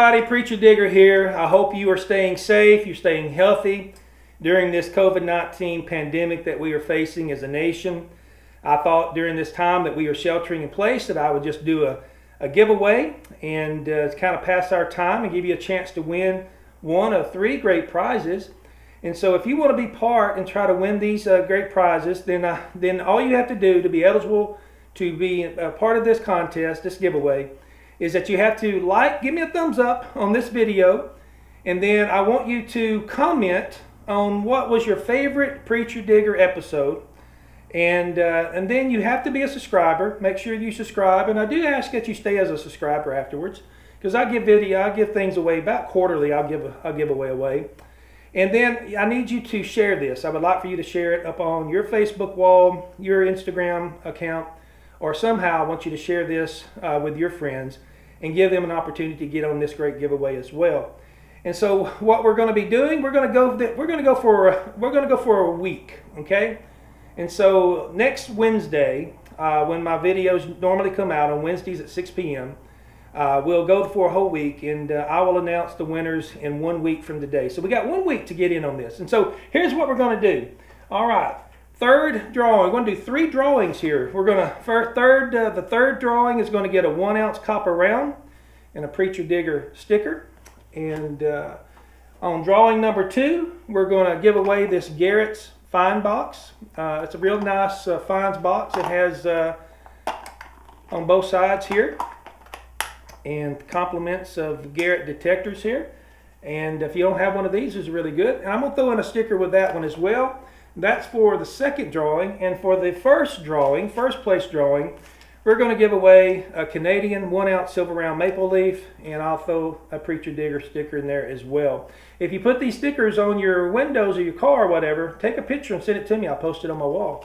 everybody, Preacher Digger here. I hope you are staying safe, you're staying healthy during this COVID 19 pandemic that we are facing as a nation. I thought during this time that we are sheltering in place that I would just do a, a giveaway and uh, kind of pass our time and give you a chance to win one of three great prizes. And so if you want to be part and try to win these uh, great prizes, then, uh, then all you have to do to be eligible to be a part of this contest, this giveaway, is that you have to like, give me a thumbs up on this video, and then I want you to comment on what was your favorite Preacher Digger episode. And, uh, and then you have to be a subscriber. Make sure you subscribe. And I do ask that you stay as a subscriber afterwards because I give video, I give things away about quarterly. I'll give, a, I'll give away away. And then I need you to share this. I would like for you to share it up on your Facebook wall, your Instagram account, or somehow I want you to share this uh, with your friends and give them an opportunity to get on this great giveaway as well. And so what we're going to be doing, we're going to go we're going to go for we're going to go for a week, okay? And so next Wednesday, uh, when my videos normally come out on Wednesdays at 6 p.m., uh, we'll go for a whole week, and uh, I will announce the winners in one week from today. So we got one week to get in on this. And so here's what we're going to do. All right, third drawing. We're going to do three drawings here. We're going to first third. Uh, the third drawing is going to get a one ounce copper round and a preacher digger sticker. And uh, on drawing number two, we're going to give away this Garrett's Finds box. Uh, it's a real nice uh, finds box. It has uh, on both sides here and compliments of Garrett detectors here. And if you don't have one of these, it's really good. And I'm going to throw in a sticker with that one as well. That's for the second drawing. And for the first drawing, first place drawing, we're going to give away a Canadian one ounce silver round maple leaf, and I'll throw a Preacher Digger sticker in there as well. If you put these stickers on your windows of your car or whatever, take a picture and send it to me. I'll post it on my wall.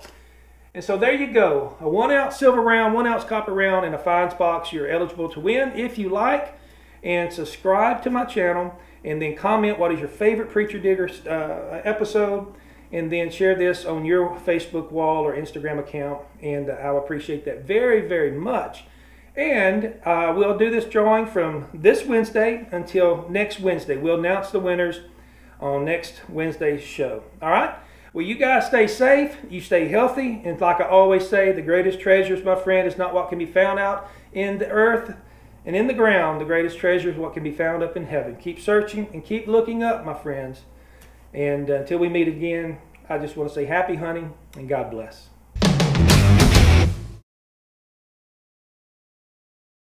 And so there you go. A one ounce silver round, one ounce copper round, and a finds box you're eligible to win if you like. And subscribe to my channel and then comment what is your favorite Preacher Digger uh, episode and then share this on your Facebook wall or Instagram account. And uh, I'll appreciate that very, very much. And uh, we'll do this drawing from this Wednesday until next Wednesday. We'll announce the winners on next Wednesday's show. All right? Well, you guys stay safe. You stay healthy. And like I always say, the greatest treasures, my friend, is not what can be found out in the earth and in the ground. The greatest treasure is what can be found up in heaven. Keep searching and keep looking up, my friends. And until we meet again, I just want to say happy hunting and God bless.